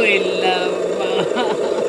in love.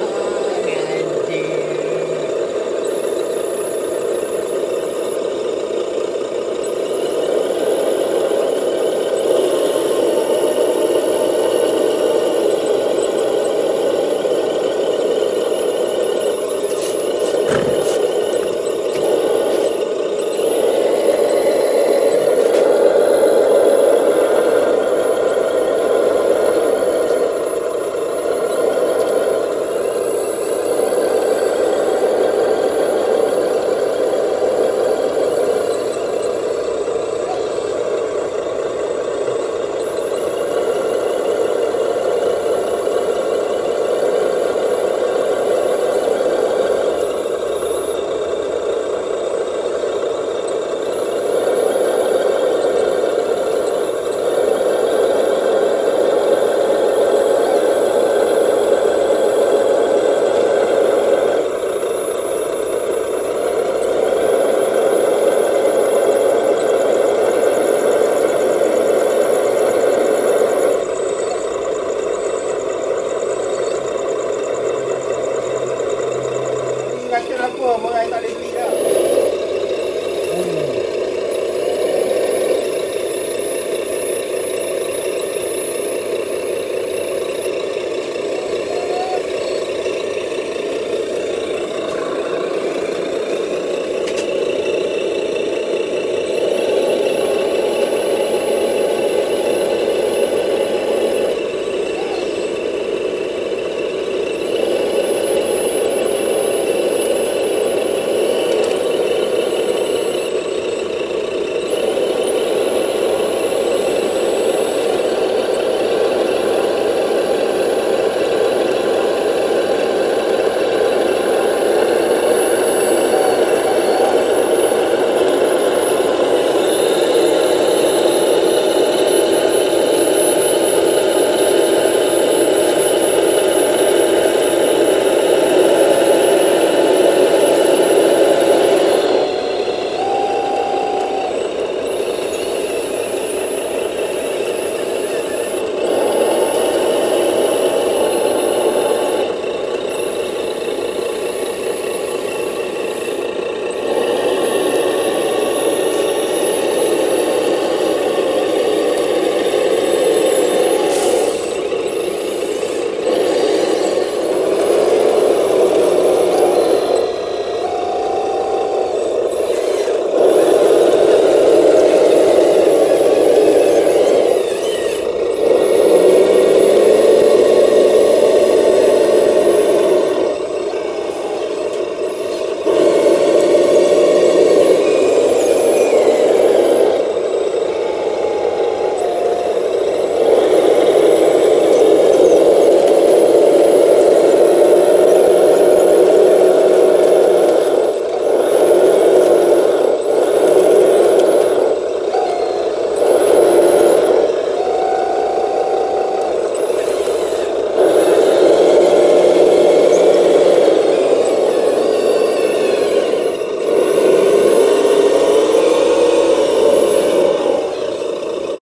vai tirar tua mãe, aí tá desviando.